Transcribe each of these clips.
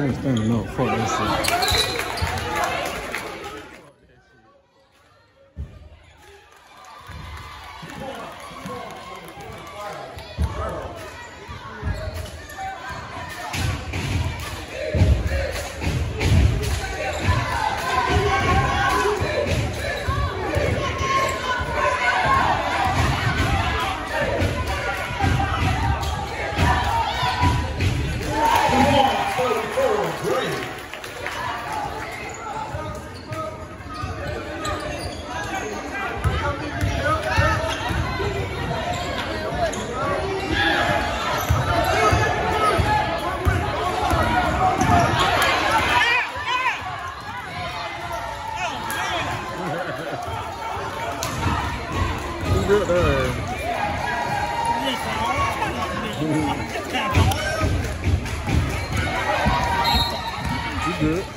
但但没有错，就是。Ain't standing up. Fuck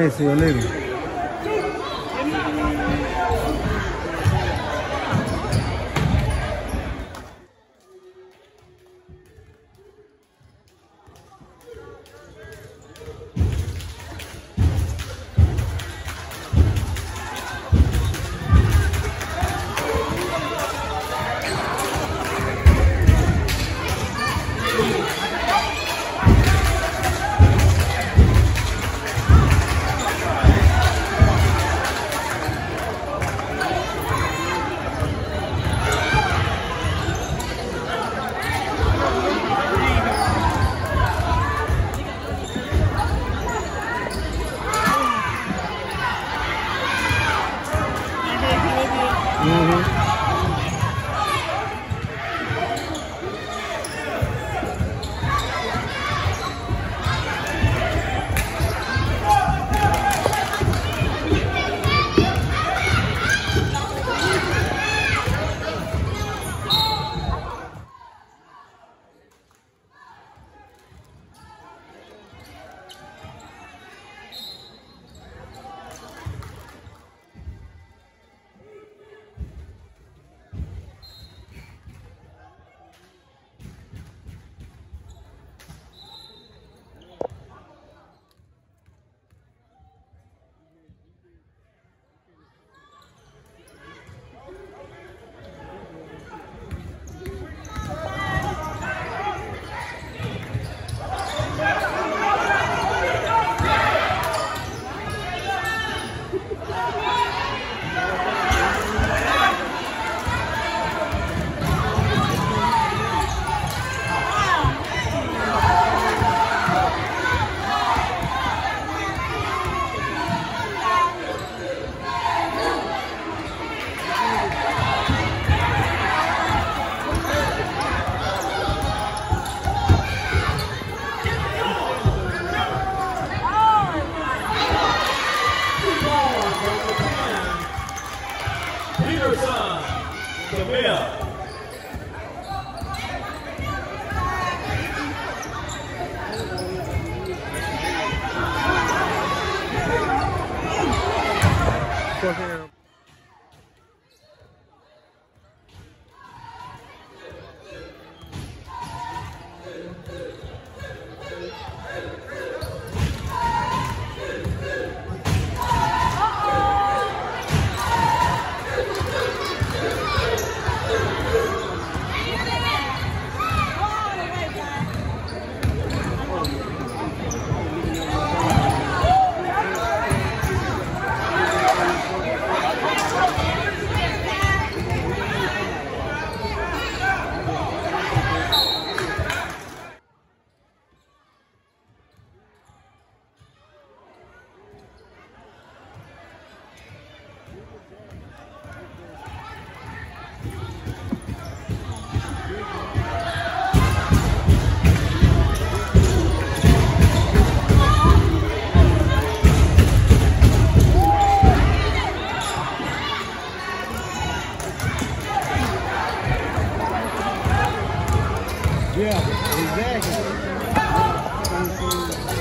that shit. You good there? You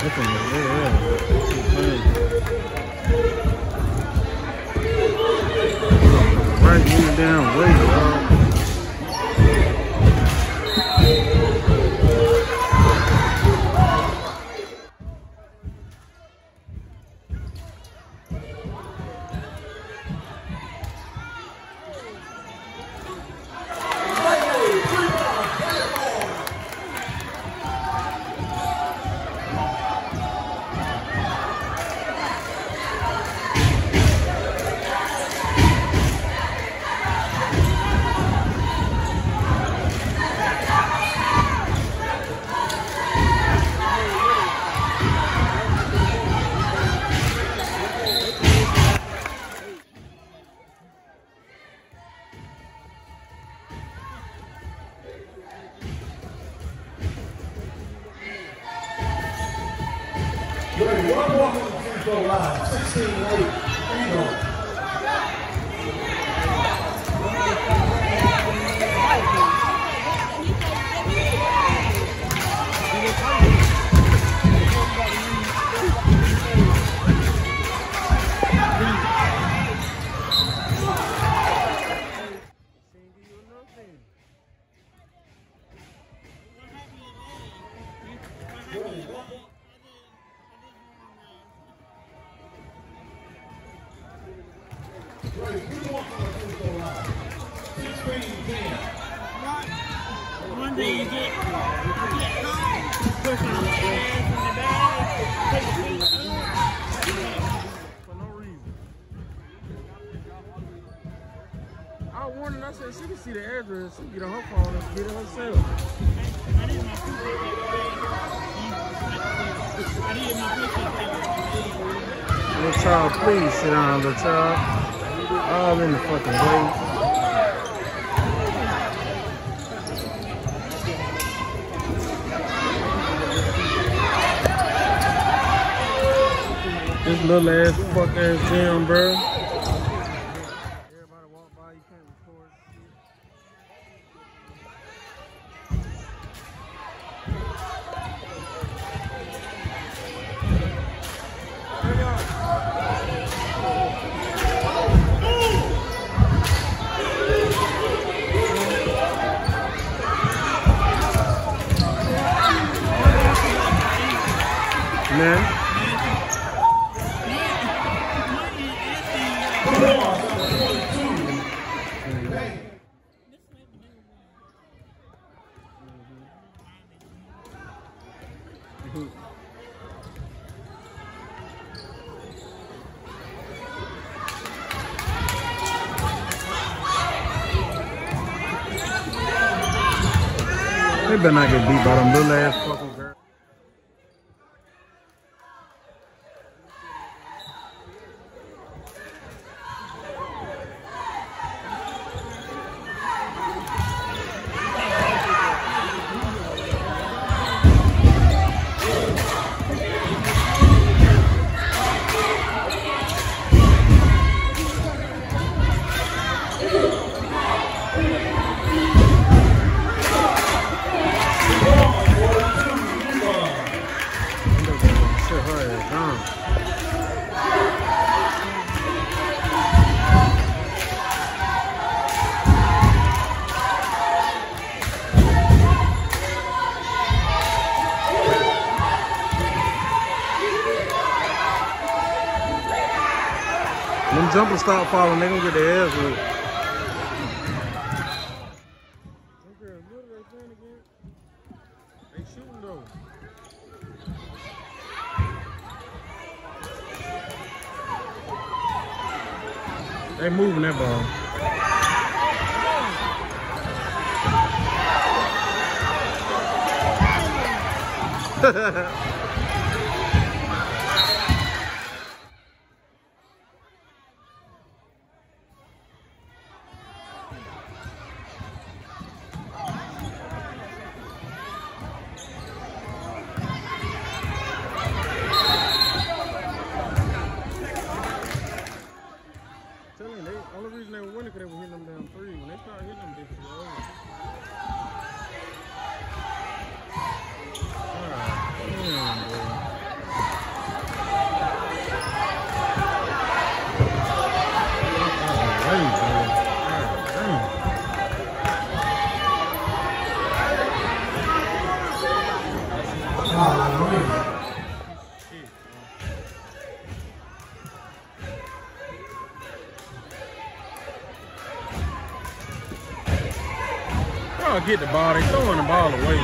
I ain't see a nigga. One day you get, you. I said, she can see the address. She can get on her phone and get it herself. I my. I my. Little child, please sit down, little child. All in the fucking way. This little ass fuck ass gym, bro. Everybody walk by, you can't record shit. Man. Get Them jumpers stop falling, they gonna get their ass whipped. They moving that ball. Tell me, they only reason they were winning because they were hitting them down three. When they start hitting them bitches, it's over. God damn, bro. Hey, bro. God damn. Shit, bro. Y'all get the ball. They throwing the ball away.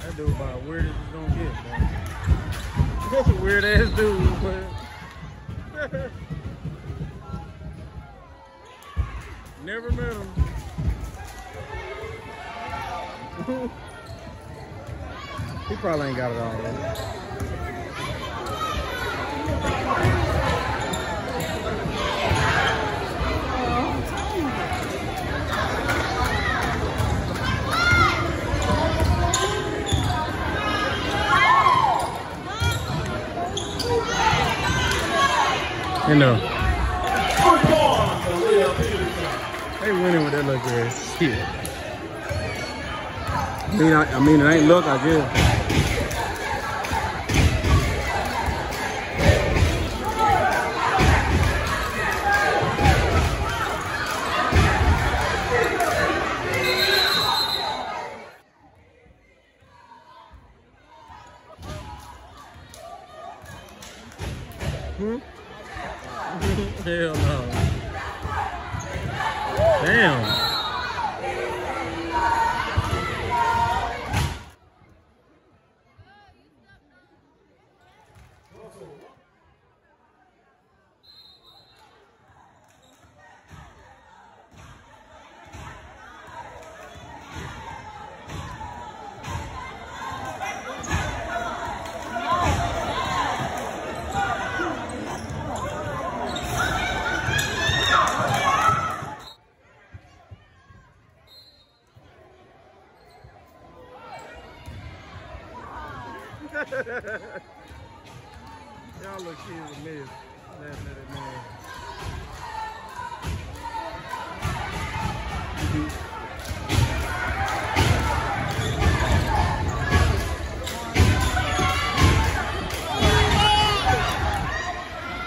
That dude about the weirdest you gonna get, bro. That's a weird ass dude, but never met him. he probably ain't got it all. You know. They winning with that look ass shit. I mean, I, I mean, it ain't look, I guess. Hmm? Hell no. Damn.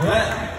one.